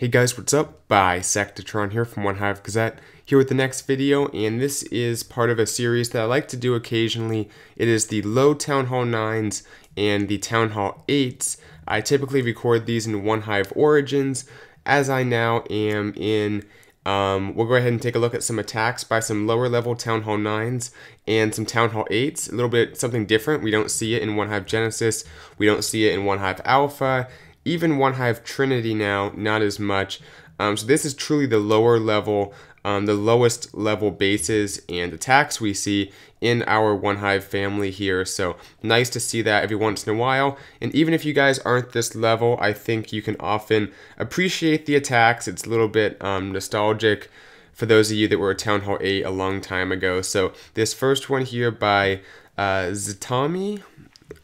Hey guys, what's up? Bisectatron here from One Hive Gazette, here with the next video, and this is part of a series that I like to do occasionally. It is the low Town Hall 9s and the Town Hall 8s. I typically record these in One Hive Origins, as I now am in um, we'll go ahead and take a look at some attacks by some lower level Town Hall 9s and some Town Hall 8s. A little bit something different. We don't see it in One Hive Genesis. We don't see it in One Hive Alpha even One Hive Trinity now, not as much. Um, so this is truly the lower level, um, the lowest level bases and attacks we see in our One Hive family here. So nice to see that every once in a while. And even if you guys aren't this level, I think you can often appreciate the attacks. It's a little bit um, nostalgic for those of you that were at Town Hall 8 a long time ago. So this first one here by uh, Zatami,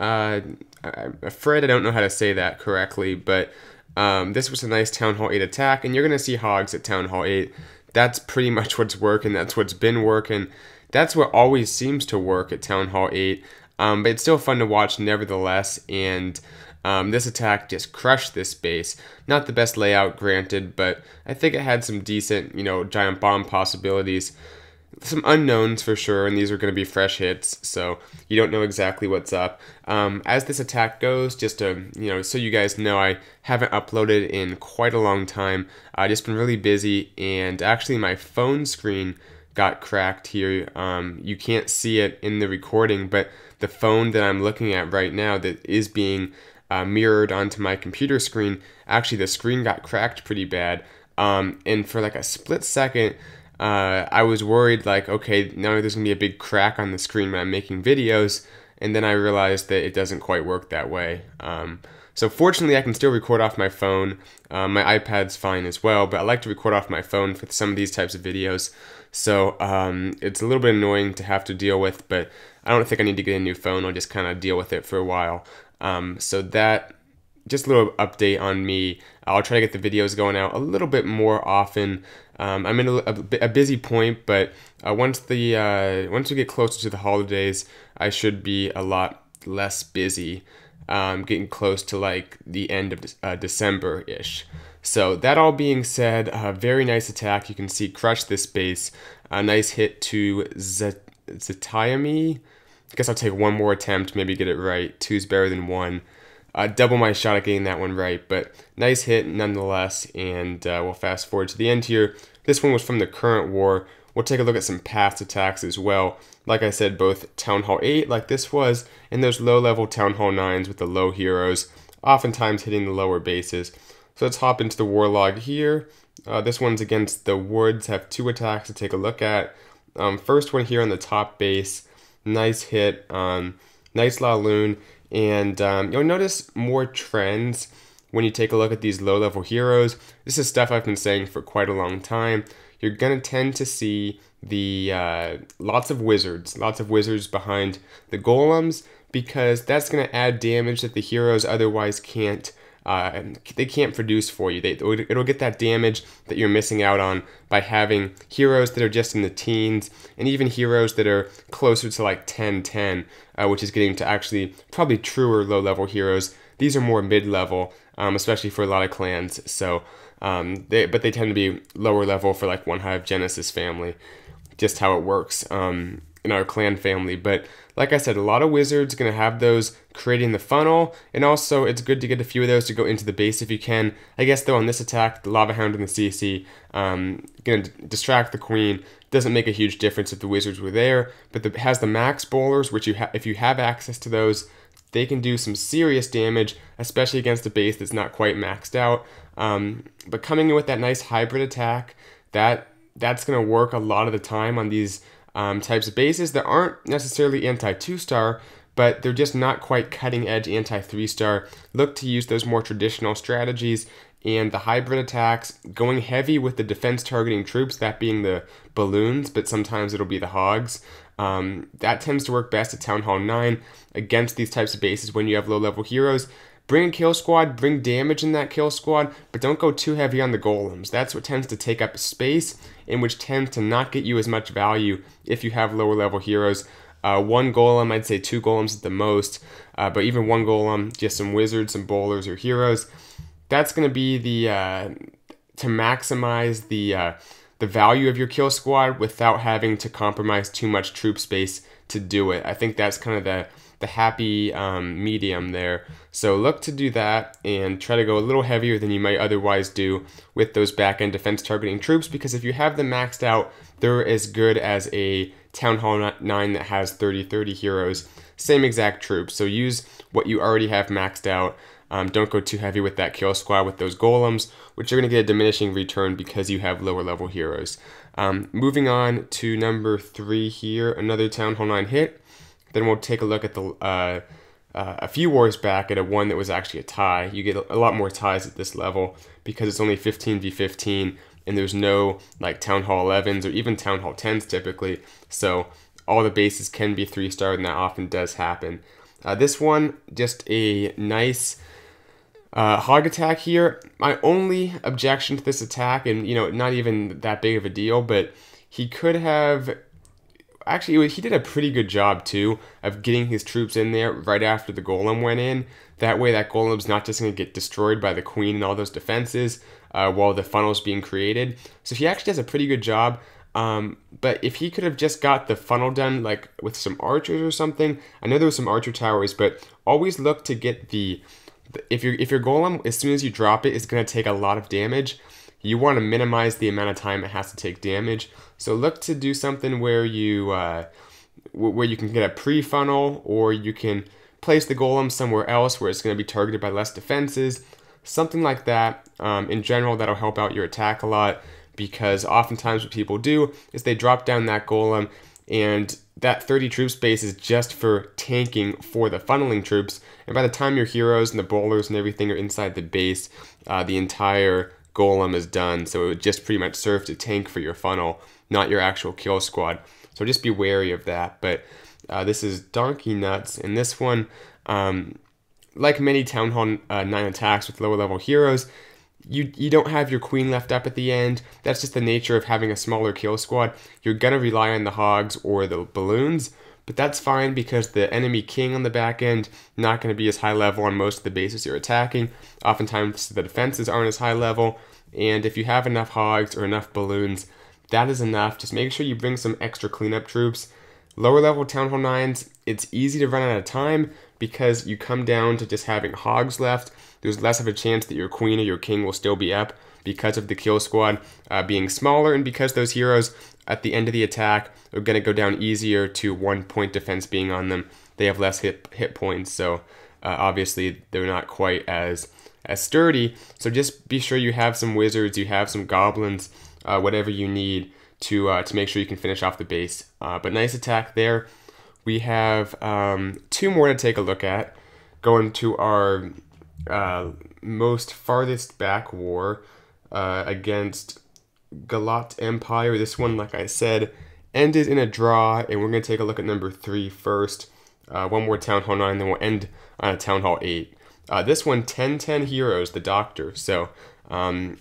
uh, I'm afraid I don't know how to say that correctly, but um, this was a nice Town Hall 8 attack, and you're going to see Hogs at Town Hall 8. That's pretty much what's working. That's what's been working. That's what always seems to work at Town Hall 8. Um, but it's still fun to watch nevertheless, and um, this attack just crushed this base. Not the best layout, granted, but I think it had some decent, you know, giant bomb possibilities some unknowns for sure, and these are going to be fresh hits, so you don't know exactly what's up. Um, as this attack goes, just to, you know, so you guys know, I haven't uploaded in quite a long time. I've just been really busy, and actually my phone screen got cracked here. Um, you can't see it in the recording, but the phone that I'm looking at right now that is being uh, mirrored onto my computer screen, actually the screen got cracked pretty bad. Um, and for like a split second, uh, I was worried like, okay, now there's gonna be a big crack on the screen when I'm making videos, and then I realized that it doesn't quite work that way. Um, so fortunately, I can still record off my phone. Um, my iPad's fine as well, but I like to record off my phone for some of these types of videos. So um, it's a little bit annoying to have to deal with, but I don't think I need to get a new phone. I'll just kind of deal with it for a while. Um, so that just a little update on me. I'll try to get the videos going out a little bit more often. Um, I'm in a, a, a, busy point, but uh, once the uh, once we get closer to the holidays, I should be a lot less busy. Um, getting close to like the end of uh, December ish. So that all being said, a very nice attack. You can see crush this base. A nice hit to Zetiami. I guess I'll take one more attempt, maybe get it right. Two's better than one uh, double my shot at getting that one right, but nice hit nonetheless. And uh, we'll fast forward to the end here. This one was from the current war. We'll take a look at some past attacks as well. Like I said, both Town Hall 8, like this was, and those low-level Town Hall 9s with the low heroes, oftentimes hitting the lower bases. So let's hop into the war log here. Uh, this one's against the Woods, have two attacks to take a look at. Um, first one here on the top base, nice hit, um, nice Laloon. And um, you'll notice more trends when you take a look at these low level heroes. This is stuff I've been saying for quite a long time. You're going to tend to see the uh, lots of wizards, lots of wizards behind the golems because that's going to add damage that the heroes otherwise can't uh, they can't produce for you. They, it'll get that damage that you're missing out on by having heroes that are just in the teens and even heroes that are closer to like 10 10, uh, which is getting to actually probably truer low level heroes. These are more mid level, um, especially for a lot of clans. So, um, they, but they tend to be lower level for like One Hive Genesis family, just how it works. Um, in our clan family. But like I said, a lot of wizards going to have those creating the funnel, and also it's good to get a few of those to go into the base if you can. I guess though on this attack, the Lava Hound and the CC um, going to distract the Queen. Doesn't make a huge difference if the wizards were there, but the, has the max bowlers, which you if you have access to those, they can do some serious damage, especially against a base that's not quite maxed out. Um, but coming in with that nice hybrid attack, that that's going to work a lot of the time on these um, types of bases that aren't necessarily anti two star, but they're just not quite cutting edge anti three star. Look to use those more traditional strategies and the hybrid attacks, going heavy with the defense targeting troops, that being the balloons, but sometimes it'll be the hogs. Um, that tends to work best at Town Hall 9 against these types of bases when you have low level heroes. Bring a kill squad, bring damage in that kill squad, but don't go too heavy on the golems. That's what tends to take up space and which tends to not get you as much value if you have lower level heroes. Uh, one golem, I'd say two golems at the most, uh, but even one golem, just some wizards, some bowlers, or heroes. That's going to be the uh, to maximize the uh, the value of your kill squad without having to compromise too much troop space to do it. I think that's kind of the the happy um, medium there. So look to do that and try to go a little heavier than you might otherwise do with those back end defense targeting troops because if you have them maxed out, they're as good as a Town Hall 9 that has 30 30 heroes. Same exact troops. So use what you already have maxed out. Um, don't go too heavy with that kill squad with those golems, which you're going to get a diminishing return because you have lower level heroes. Um, moving on to number three here, another Town Hall 9 hit. Then we'll take a look at the uh, uh, a few wars back at a one that was actually a tie. You get a lot more ties at this level because it's only 15 v 15 and there's no like Town Hall 11s or even Town Hall 10s typically. So all the bases can be three star and that often does happen. Uh, this one, just a nice uh, hog attack here. My only objection to this attack, and you know, not even that big of a deal, but he could have actually he did a pretty good job too of getting his troops in there right after the golem went in. That way, that golem's not just going to get destroyed by the queen and all those defenses uh, while the funnel's being created. So he actually does a pretty good job. Um, but if he could have just got the funnel done like with some archers or something, I know there was some archer towers, but always look to get the if your if your golem as soon as you drop it is going to take a lot of damage. You want to minimize the amount of time it has to take damage. So look to do something where you uh, where you can get a pre-funnel or you can place the golem somewhere else where it's going to be targeted by less defenses. Something like that. Um, in general, that'll help out your attack a lot because oftentimes what people do is they drop down that golem and that 30 troop space is just for tanking for the funneling troops. And by the time your heroes and the bowlers and everything are inside the base, uh, the entire golem is done. So it would just pretty much serve to tank for your funnel, not your actual kill squad. So just be wary of that. But uh, this is Donkey Nuts, and this one, um, like many Town Hall uh, 9 attacks with lower level heroes, you you don't have your queen left up at the end. That's just the nature of having a smaller kill squad. You're gonna rely on the hogs or the balloons, but that's fine because the enemy king on the back end not gonna be as high level on most of the bases you're attacking. Oftentimes the defenses aren't as high level, and if you have enough hogs or enough balloons, that is enough. Just make sure you bring some extra cleanup troops. Lower level Town Hall 9s, it's easy to run out of time because you come down to just having hogs left there's less of a chance that your queen or your king will still be up because of the kill squad uh, being smaller and because those heroes at the end of the attack are going to go down easier to one point defense being on them. They have less hit, hit points, so uh, obviously they're not quite as as sturdy. So just be sure you have some wizards, you have some goblins, uh, whatever you need to uh, to make sure you can finish off the base. Uh, but nice attack there. We have um, two more to take a look at. Going to our uh, most farthest back war uh, against Galat Empire. This one, like I said, ended in a draw, and we're going to take a look at number three first. Uh, one more Town Hall 9, then we'll end on a Town Hall 8. Uh, this one, 1010 Heroes, the Doctor. So, um,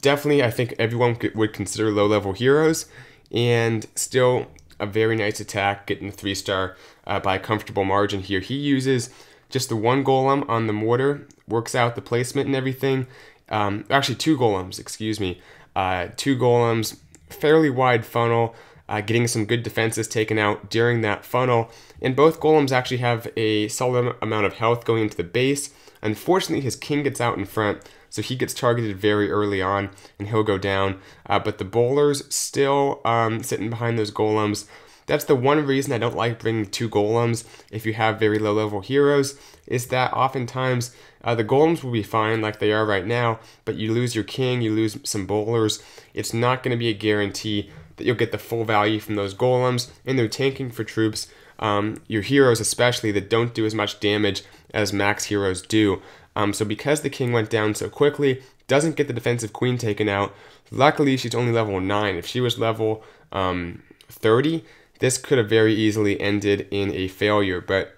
definitely, I think everyone could, would consider low level heroes, and still a very nice attack, getting the three star uh, by a comfortable margin here. He uses just the one golem on the mortar, works out the placement and everything. Um, actually, two golems, excuse me. Uh, two golems, fairly wide funnel, uh, getting some good defenses taken out during that funnel. And both golems actually have a solid amount of health going into the base. Unfortunately, his king gets out in front, so he gets targeted very early on and he'll go down. Uh, but the bowlers still um, sitting behind those golems. That's the one reason I don't like bringing two golems if you have very low level heroes, is that oftentimes uh, the golems will be fine like they are right now, but you lose your king, you lose some bowlers. It's not going to be a guarantee that you'll get the full value from those golems, and they're tanking for troops. Um, your heroes, especially, that don't do as much damage as max heroes do. Um, so because the king went down so quickly, doesn't get the defensive queen taken out. Luckily, she's only level 9. If she was level um, 30, this could have very easily ended in a failure. But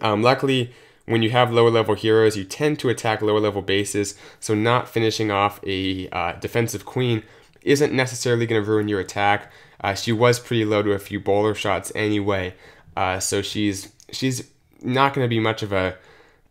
um, luckily, when you have lower level heroes, you tend to attack lower level bases, so not finishing off a uh, defensive queen isn't necessarily going to ruin your attack. Uh, she was pretty low to a few bowler shots anyway, uh, so she's she's not going to be much of a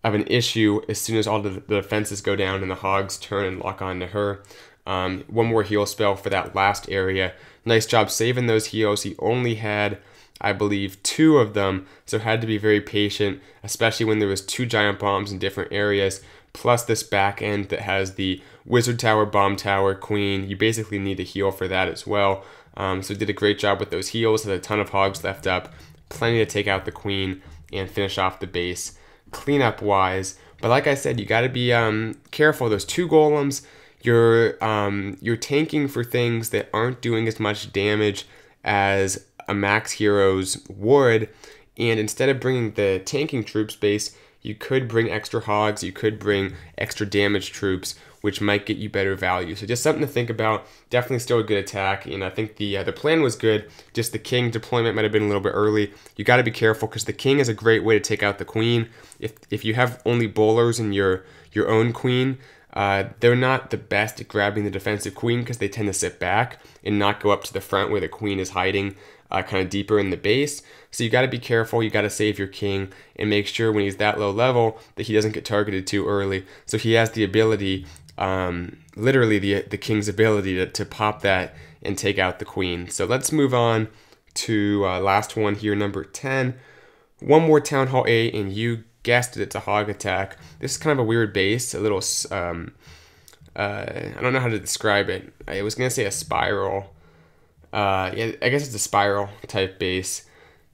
of an issue as soon as all the, the defenses go down and the hogs turn and lock on to her. Um, one more heal spell for that last area. Nice job saving those heals. He only had, I believe, two of them, so had to be very patient, especially when there was two giant bombs in different areas, plus this back end that has the wizard tower, bomb tower, queen. You basically need a heal for that as well. Um, so did a great job with those heals. Had a ton of hogs left up, plenty to take out the queen and finish off the base. Cleanup wise, but like I said, you got to be um, careful. Those two golems, you're um, you're tanking for things that aren't doing as much damage as a max hero's would, and instead of bringing the tanking troops base, you could bring extra hogs, you could bring extra damage troops, which might get you better value. So just something to think about. Definitely still a good attack, and I think the uh, the plan was good. Just the king deployment might have been a little bit early. You got to be careful because the king is a great way to take out the queen. If if you have only bowlers in your your own queen, uh, they're not the best at grabbing the defensive queen because they tend to sit back and not go up to the front where the queen is hiding uh, kind of deeper in the base. So you got to be careful. You got to save your king and make sure when he's that low level that he doesn't get targeted too early. So he has the ability, um, literally the the king's ability to, to pop that and take out the queen. So let's move on to uh, last one here, number 10. One more Town Hall 8, and you guessed it, it's a hog attack. This is kind of a weird base, a little, um, uh, I don't know how to describe it. I was going to say a spiral. Uh, yeah, I guess it's a spiral type base.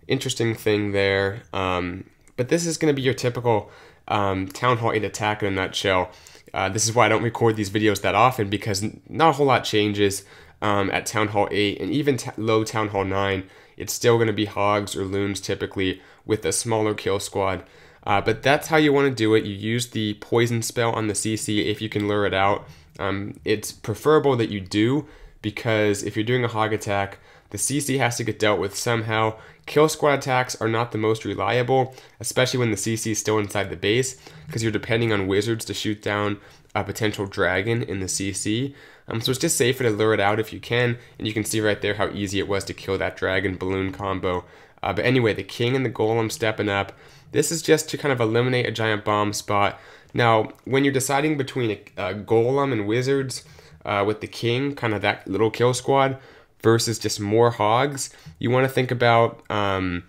Interesting thing there. Um, but this is going to be your typical um, Town Hall 8 attack in a nutshell. Uh, this is why I don't record these videos that often because not a whole lot changes um, at Town Hall 8 and even low Town Hall 9. It's still going to be hogs or loons typically with a smaller kill squad. Uh, but that's how you want to do it. You use the poison spell on the CC if you can lure it out. Um, it's preferable that you do because if you're doing a hog attack, the CC has to get dealt with somehow. Kill squad attacks are not the most reliable, especially when the CC is still inside the base, because you're depending on wizards to shoot down a potential dragon in the CC. Um, so it's just safer to lure it out if you can, and you can see right there how easy it was to kill that dragon balloon combo. Uh, but anyway, the king and the golem stepping up. This is just to kind of eliminate a giant bomb spot. Now, when you're deciding between a, a golem and wizards, uh, with the king, kind of that little kill squad, versus just more hogs, you want to think about um,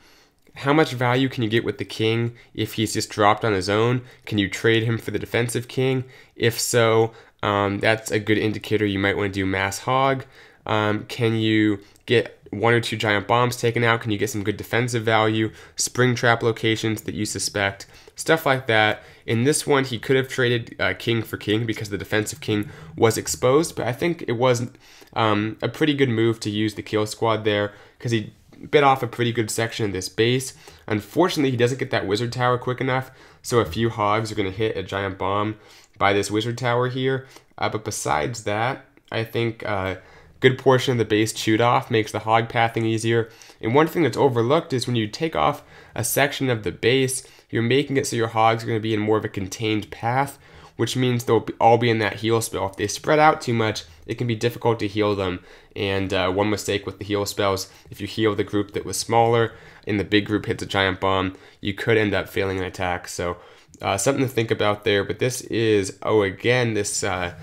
how much value can you get with the king if he's just dropped on his own? Can you trade him for the defensive king? If so, um, that's a good indicator you might want to do mass hog. Um, can you get one or two giant bombs taken out? Can you get some good defensive value? Spring trap locations that you suspect, stuff like that. In this one, he could have traded uh, king for king because the defensive king was exposed, but I think it was um, a pretty good move to use the kill squad there because he bit off a pretty good section of this base. Unfortunately, he doesn't get that wizard tower quick enough, so a few hogs are going to hit a giant bomb by this wizard tower here. Uh, but besides that, I think uh, good portion of the base chewed off makes the hog pathing easier. And one thing that's overlooked is when you take off a section of the base, you're making it so your hogs are going to be in more of a contained path, which means they'll all be in that heal spell. If they spread out too much, it can be difficult to heal them. And uh, one mistake with the heal spells, if you heal the group that was smaller and the big group hits a giant bomb, you could end up failing an attack. So uh, something to think about there. But this is, oh, again, this uh,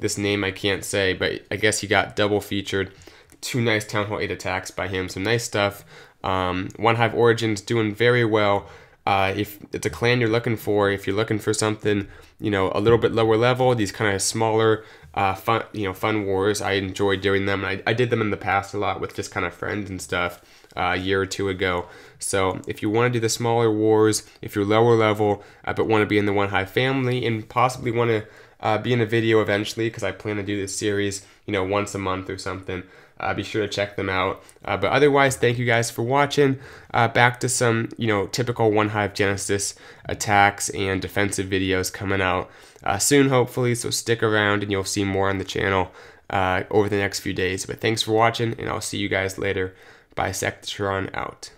this name I can't say, but I guess he got double featured. Two nice Town Hall 8 attacks by him, some nice stuff. Um, One Hive Origins doing very well. Uh, if it's a clan you're looking for, if you're looking for something, you know, a little bit lower level, these kind of smaller, uh, fun, you know, fun wars, I enjoy doing them. I, I did them in the past a lot with just kind of friends and stuff a year or two ago. So if you want to do the smaller wars, if you're lower level, uh, but want to be in the One Hive family and possibly want to uh, be in a video eventually because I plan to do this series, you know, once a month or something. Uh, be sure to check them out. Uh, but otherwise, thank you guys for watching. Uh, back to some, you know, typical One Hive Genesis attacks and defensive videos coming out uh, soon, hopefully. So stick around and you'll see more on the channel uh, over the next few days. But thanks for watching, and I'll see you guys later. Bisectatron out.